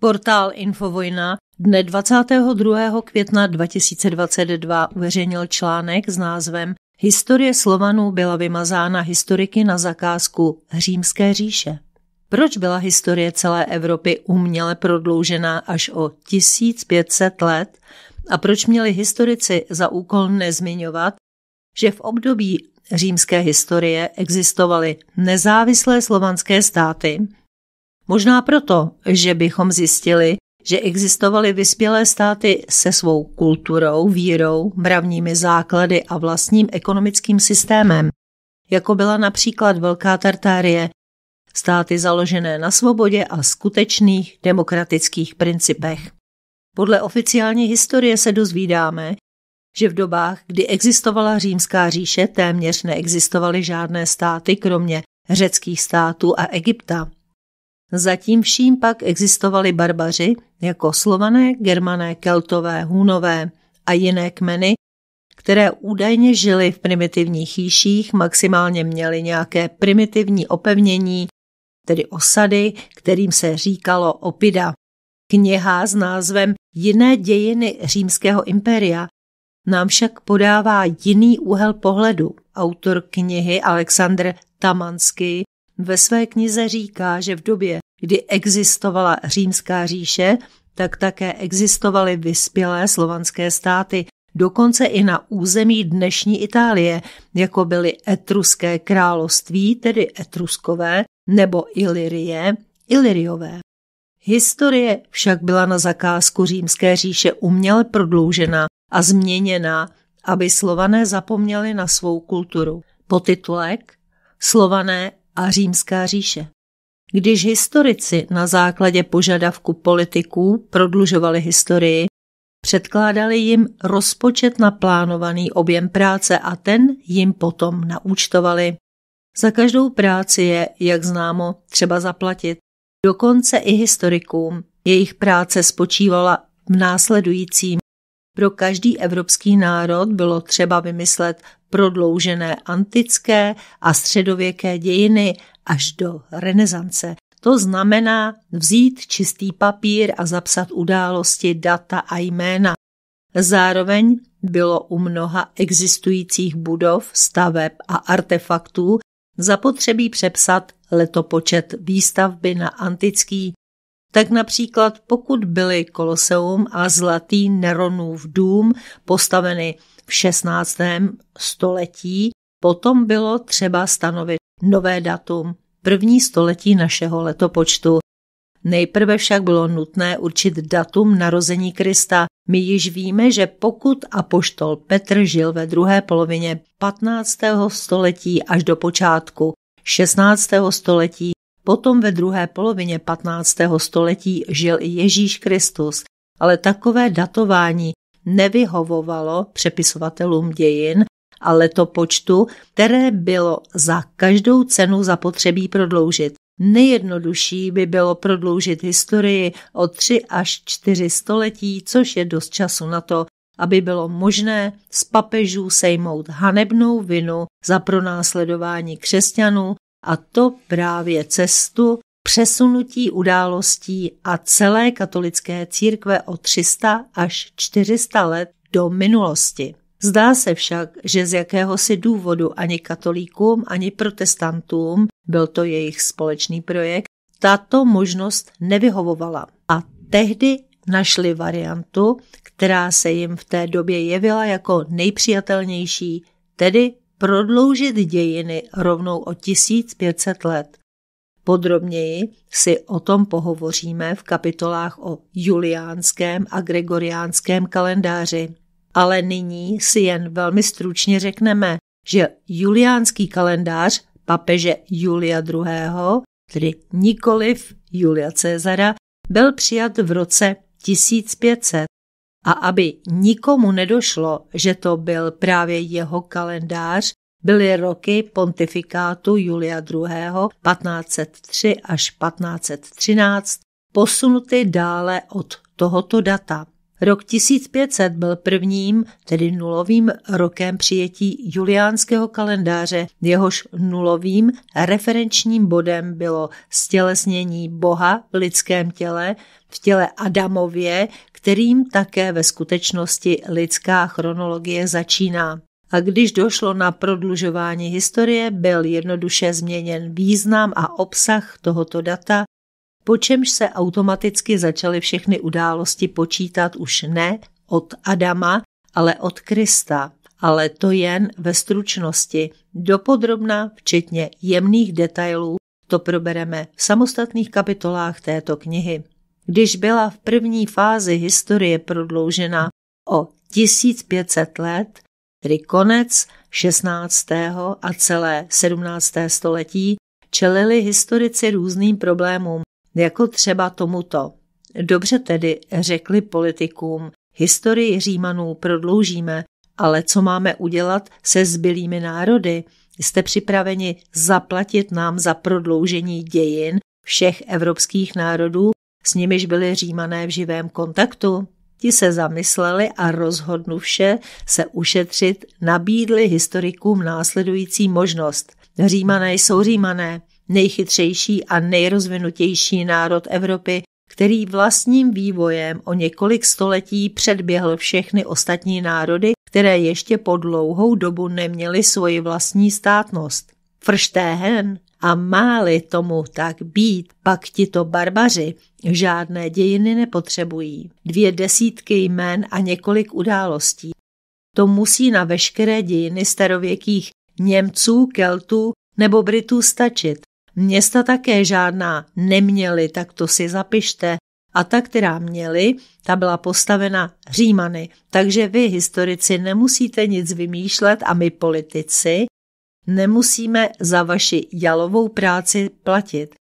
Portál Infovojna dne 22. května 2022 uveřejnil článek s názvem Historie Slovanů byla vymazána historiky na zakázku Římské říše. Proč byla historie celé Evropy uměle prodloužená až o 1500 let a proč měli historici za úkol nezmiňovat, že v období římské historie existovaly nezávislé slovanské státy, Možná proto, že bychom zjistili, že existovaly vyspělé státy se svou kulturou, vírou, mravními základy a vlastním ekonomickým systémem, jako byla například Velká Tartárie, státy založené na svobodě a skutečných demokratických principech. Podle oficiální historie se dozvídáme, že v dobách, kdy existovala římská říše, téměř neexistovaly žádné státy, kromě řeckých států a Egypta. Zatím vším pak existovali barbaři jako slované, germané, keltové, hůnové a jiné kmeny, které údajně žili v primitivních chýších, maximálně měli nějaké primitivní opevnění, tedy osady, kterým se říkalo opida. Kniha s názvem Jiné dějiny římského impéria nám však podává jiný úhel pohledu. Autor knihy Alexandr Tamansky ve své knize říká, že v době, kdy existovala římská říše, tak také existovaly vyspělé slovanské státy, dokonce i na území dnešní Itálie, jako byly Etruské království, tedy Etruskové, nebo Ilirie, Iliriové. Historie však byla na zakázku římské říše uměle prodloužena a změněna, aby slované zapomněli na svou kulturu. Potitulek Slované a římská říše. Když historici na základě požadavku politiků prodlužovali historii, předkládali jim rozpočet na plánovaný objem práce a ten jim potom naúčtovali. Za každou práci je, jak známo, třeba zaplatit. Dokonce i historikům. Jejich práce spočívala v následujícím. Pro každý evropský národ bylo třeba vymyslet prodloužené antické a středověké dějiny až do renesance. To znamená vzít čistý papír a zapsat události, data a jména. Zároveň bylo u mnoha existujících budov, staveb a artefaktů zapotřebí přepsat letopočet výstavby na antický. Tak například pokud byly Koloseum a zlatý Neronův dům postaveny v 16. století, potom bylo třeba stanovit nové datum, první století našeho letopočtu. Nejprve však bylo nutné určit datum narození Krista. My již víme, že pokud apoštol Petr žil ve druhé polovině 15. století až do počátku 16. století, potom ve druhé polovině 15. století žil i Ježíš Kristus, ale takové datování nevyhovovalo přepisovatelům dějin a letopočtu, které bylo za každou cenu zapotřebí prodloužit. Nejjednodušší by bylo prodloužit historii o tři až čtyři století, což je dost času na to, aby bylo možné z papežů sejmout hanebnou vinu za pronásledování křesťanů a to právě cestu přesunutí událostí a celé katolické církve o 300 až 400 let do minulosti. Zdá se však, že z jakéhosi důvodu ani katolíkům, ani protestantům, byl to jejich společný projekt, tato možnost nevyhovovala. A tehdy našli variantu, která se jim v té době jevila jako nejpřijatelnější, tedy prodloužit dějiny rovnou o 1500 let. Podrobněji si o tom pohovoříme v kapitolách o juliánském a gregoriánském kalendáři. Ale nyní si jen velmi stručně řekneme, že juliánský kalendář papeže Julia II., tedy nikoliv Julia Cezara, byl přijat v roce 1500 a aby nikomu nedošlo, že to byl právě jeho kalendář, byly roky pontifikátu Julia II. 1503 až 1513 posunuty dále od tohoto data. Rok 1500 byl prvním, tedy nulovým rokem přijetí juliánského kalendáře, jehož nulovým referenčním bodem bylo stělesnění Boha v lidském těle, v těle Adamově, kterým také ve skutečnosti lidská chronologie začíná. A když došlo na prodlužování historie, byl jednoduše změněn význam a obsah tohoto data po čemž se automaticky začaly všechny události počítat už ne od Adama, ale od Krista, ale to jen ve stručnosti. Dopodrobna, včetně jemných detailů, to probereme v samostatných kapitolách této knihy. Když byla v první fázi historie prodloužena o 1500 let, tedy konec 16. a celé 17. století, čelili historici různým problémům, jako třeba tomuto. Dobře tedy, řekli politikům, historii Římanů prodloužíme, ale co máme udělat se zbylými národy? Jste připraveni zaplatit nám za prodloužení dějin všech evropských národů, s nimiž byli Římané v živém kontaktu? Ti se zamysleli a rozhodnuvše se ušetřit nabídli historikům následující možnost. Římané jsou Římané, nejchytřejší a nejrozvinutější národ Evropy, který vlastním vývojem o několik století předběhl všechny ostatní národy, které ještě po dlouhou dobu neměly svoji vlastní státnost. Frštéhen a máli tomu tak být, pak tito barbaři žádné dějiny nepotřebují. Dvě desítky jmén a několik událostí. To musí na veškeré dějiny starověkých Němců, Keltů nebo Britů stačit. Města také žádná neměly, tak to si zapište. A ta, která měli, ta byla postavena Římany. Takže vy, historici, nemusíte nic vymýšlet a my, politici, nemusíme za vaši jalovou práci platit.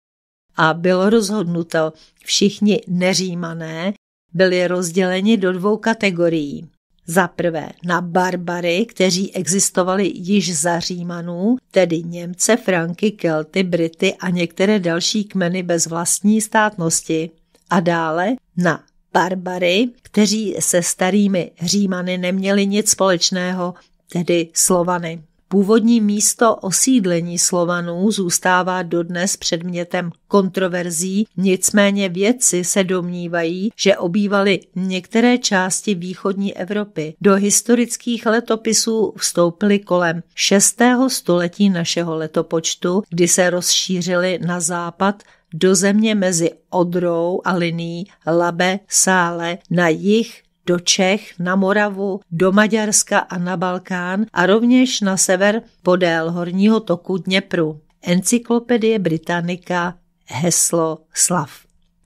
A bylo rozhodnuto, všichni neřímané byli rozděleni do dvou kategorií. Za prvé na barbary, kteří existovali již za Římanů, tedy Němce, Franky, Kelty, Brity a některé další kmeny bez vlastní státnosti. A dále na barbary, kteří se starými Římany neměli nic společného, tedy Slovany. Původní místo osídlení Slovanů zůstává dodnes předmětem kontroverzí, nicméně vědci se domnívají, že obývali některé části východní Evropy. Do historických letopisů vstoupili kolem 6. století našeho letopočtu, kdy se rozšířili na západ do země mezi Odrou a Liní, Labe, Sále, na jih do Čech, na Moravu, do Maďarska a na Balkán a rovněž na sever podél horního toku Dněpru. Encyklopedie Britannica heslo Slav.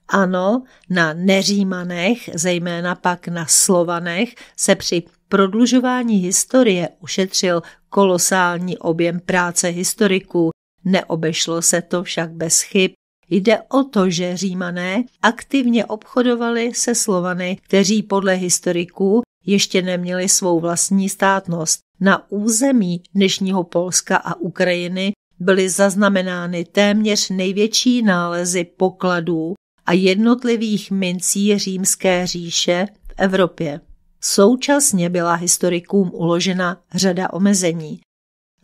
Ano, na neřímanech, zejména pak na slovanech, se při prodlužování historie ušetřil kolosální objem práce historiků, neobešlo se to však bez chyb Jde o to, že římané aktivně obchodovali se Slovany, kteří podle historiků ještě neměli svou vlastní státnost. Na území dnešního Polska a Ukrajiny byly zaznamenány téměř největší nálezy pokladů a jednotlivých mincí římské říše v Evropě. Současně byla historikům uložena řada omezení.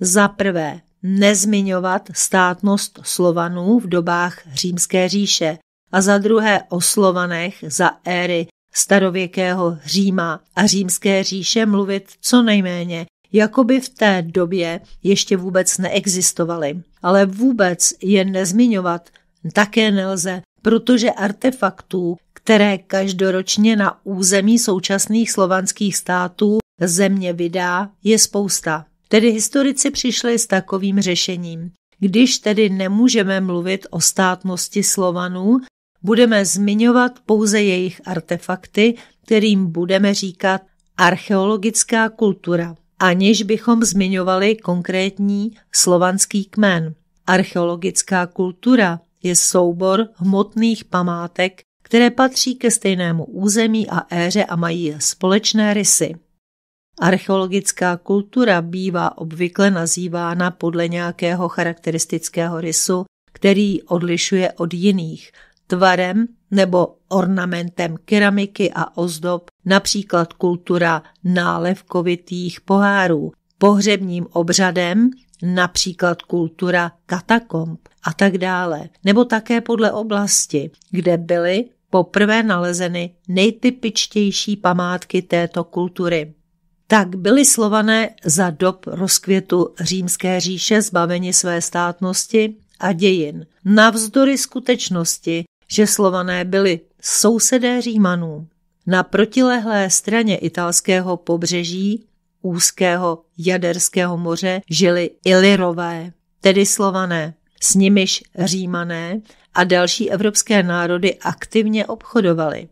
Za prvé, nezmiňovat státnost Slovanů v dobách římské říše a za druhé o Slovanech za éry starověkého Říma a římské říše mluvit co nejméně, jako by v té době ještě vůbec neexistovaly. Ale vůbec je nezmiňovat také nelze, protože artefaktů, které každoročně na území současných slovanských států země vydá, je spousta. Tedy historici přišli s takovým řešením. Když tedy nemůžeme mluvit o státnosti Slovanů, budeme zmiňovat pouze jejich artefakty, kterým budeme říkat archeologická kultura, aniž bychom zmiňovali konkrétní slovanský kmen. Archeologická kultura je soubor hmotných památek, které patří ke stejnému území a éře a mají společné rysy. Archeologická kultura bývá obvykle nazývána podle nějakého charakteristického rysu, který odlišuje od jiných. tvarem nebo ornamentem keramiky a ozdob, například kultura nálevkovitých pohárů, pohřebním obřadem, například kultura katakomb a tak dále, nebo také podle oblasti, kde byly poprvé nalezeny nejtypičtější památky této kultury. Tak byli slované za dob rozkvětu římské říše zbaveni své státnosti a dějin, navzdory skutečnosti, že slované byli sousedé Římanů. Na protilehlé straně italského pobřeží úzkého Jaderského moře žili Ilirové, tedy slované, s nimiž římané a další evropské národy aktivně obchodovali.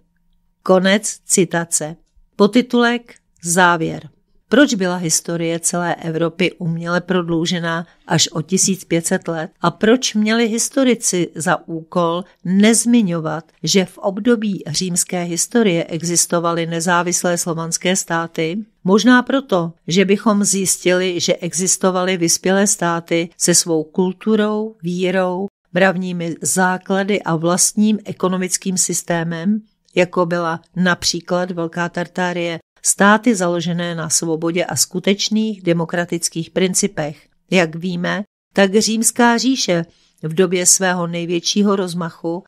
Konec citace. Potitulek Závěr. Proč byla historie celé Evropy uměle prodloužená až o 1500 let a proč měli historici za úkol nezmiňovat, že v období římské historie existovaly nezávislé slovanské státy? Možná proto, že bychom zjistili, že existovaly vyspělé státy se svou kulturou, vírou, mravními základy a vlastním ekonomickým systémem, jako byla například Velká Tartárie státy založené na svobodě a skutečných demokratických principech. Jak víme, tak římská říše v době svého největšího rozmachu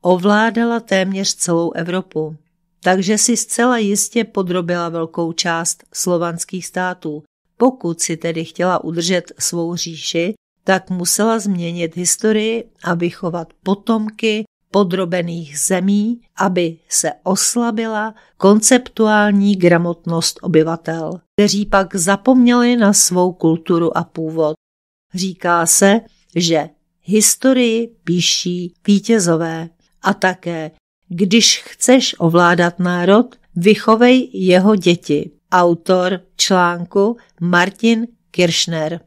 ovládala téměř celou Evropu. Takže si zcela jistě podrobila velkou část slovanských států. Pokud si tedy chtěla udržet svou říši, tak musela změnit historii a vychovat potomky podrobených zemí, aby se oslabila konceptuální gramotnost obyvatel, kteří pak zapomněli na svou kulturu a původ. Říká se, že historii píší vítězové a také, když chceš ovládat národ, vychovej jeho děti. Autor článku Martin Kirchner